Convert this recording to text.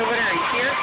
over there and here.